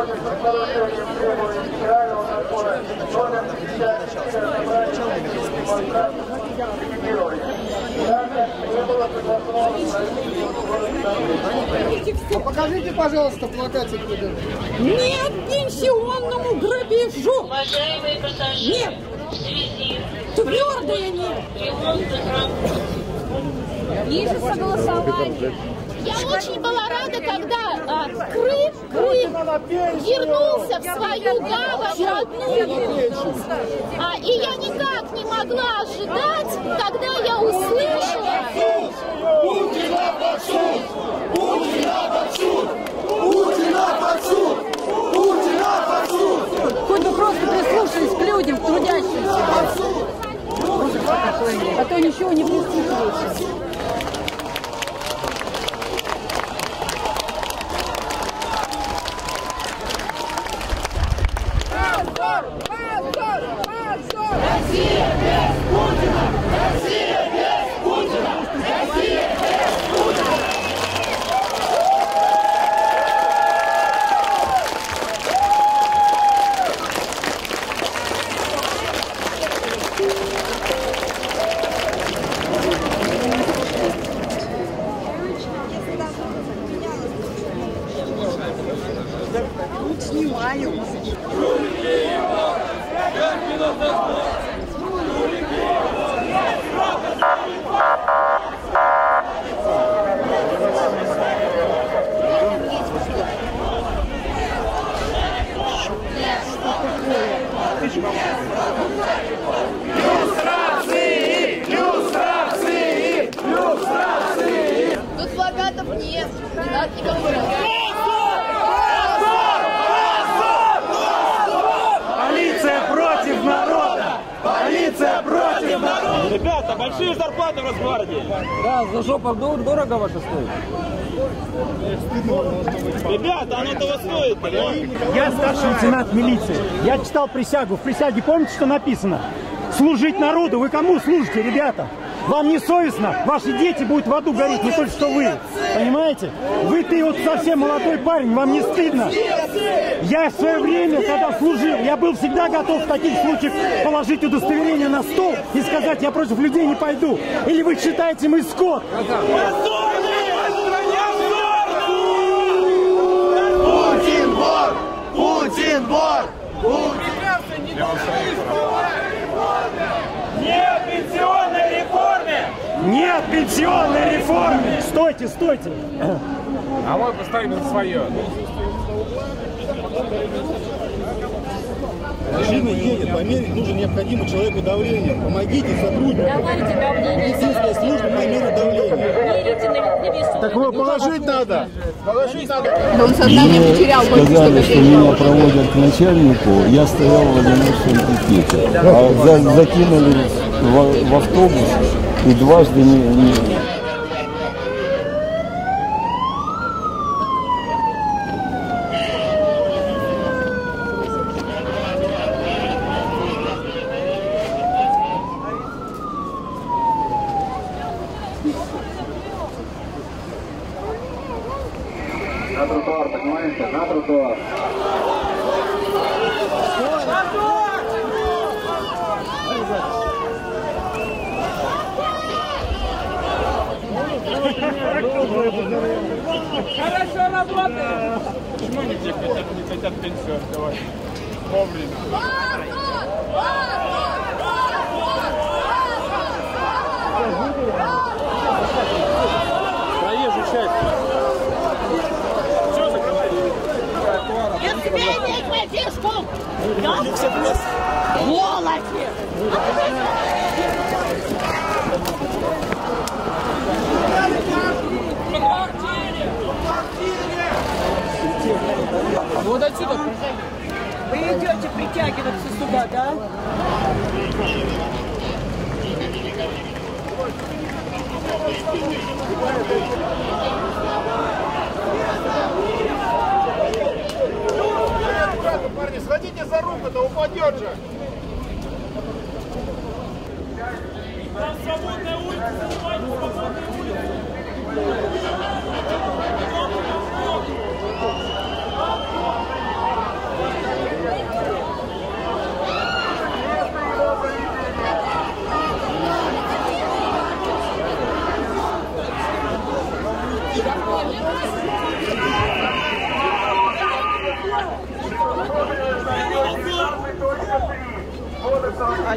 сегодня с нарушением требований федерального закона номер 54 собрания демонстрантов ликвидировали. Также не было согласовано правительством А покажите, пожалуйста, плакатик. Нет пенсионному грабежу! Уважаемые пассажиры, Нет! Твердое нет! Ниже согласование. Я очень была рада, когда а, Крым, Крым вернулся в свою гавань родную. А, и я никак не могла ожидать, когда я услышала... Путина под суд! Путина под суд! Путина под суд! Путина под суд! Хоть бы просто прислушались к людям, к трудящимся. А то ничего не прислушиваются. Люстрации! Люстрации! Люстрации! Тут плакатов нет, не надо никому. Полиция против народа! Полиция против! Ребята, большие зарплаты в Росгвардии. Да, за жопу дор- дорого ваше стоит. Ребята, оно того стоит. Я старший лейтенант милиции. Я читал присягу. В присяге помните, что написано? Служить народу. Вы кому служите, ребята? Вам не совестно? Ваши дети будут в аду гореть, не только что вы. Понимаете? Вы, ты вот совсем молодой парень, вам не стыдно? Я в свое время, когда служил, я был всегда готов в таких случаях положить удостоверение на стол и сказать, я против людей не пойду. Или вы считаете, мы скот? Путин вор! Путин вор! Нет пенсионной реформе! Нет пенсионной реформы! Стойте, стойте! А мы поставим на свое. Машина едет, померить нужно необходимо человеку давление. Помогите сотруднику. Давайте давление. Медицинская служба померить давление. Мерите на, на весу. Так его положить надо. Положить надо. Он сознание потерял, Сказали, что меня проводят к начальнику, я стоял в одиночном пикете. А за- закинули в, в автобус и дважды не, не- На тротуар, понимаете? На тротуар. Хорошо работает! Почему они все хотят, не хотят пенсию отдавать? Вовремя. Проезжую часть. Все закрывайте. Я тебе иметь мальчишку! Сволочи! Вот отсюда. Вы идете притягиваться сюда, да? Парни, сходите за руку-то, упадет же. Там свободная улица, занимайте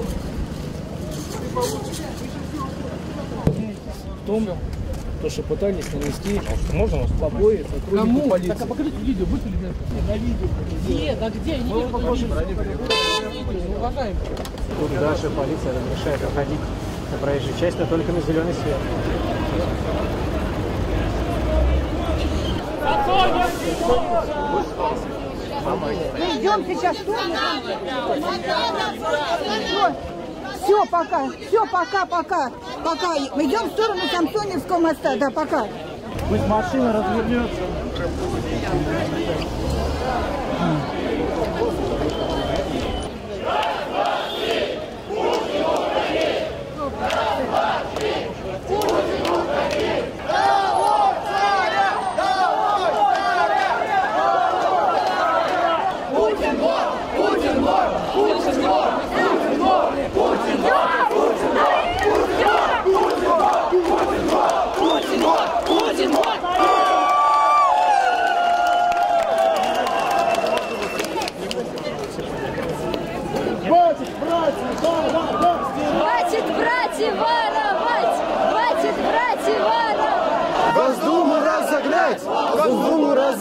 в том, то, что пытались нанести можно побои сотруднику Кому? полиции. Так, а покажите видео, выпили нет? На видео. Где? Да где? Не вижу, покажите. Уважаемый. Тут даже полиция разрешает выходить на проезжую часть, но только на зеленый свет. Мы идем сейчас в. Все, пока. Все, пока, пока. Пока. Мы идем в сторону Самсоневского моста. Да, пока. Пусть машина развернется.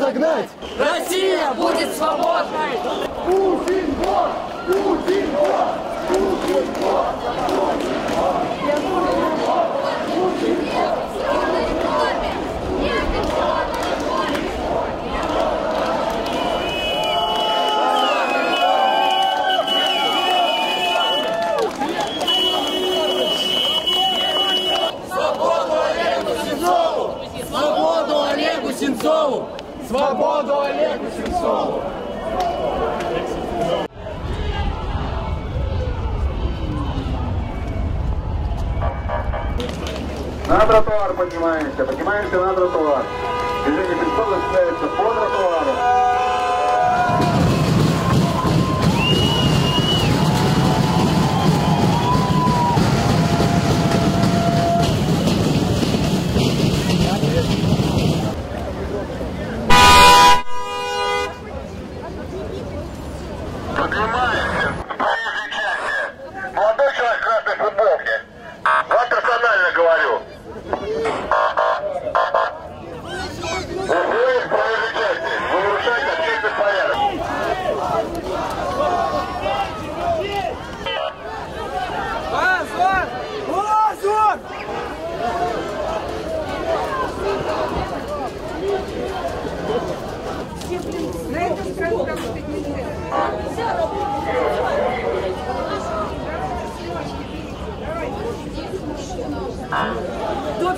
Разогнать! Россия будет свободной! Путин вор! Сенцову! Свободу Олегу Сенцову! На тротуар поднимаемся, поднимаемся на тротуар. Движение пешком осуществляется по тротуару.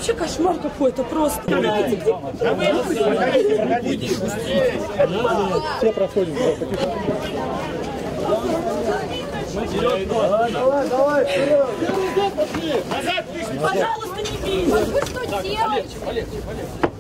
Вообще кошмар какой-то просто. Все проходим. Давай, давай, давай, вперед! Пожалуйста, не бейте. Вы что делаете?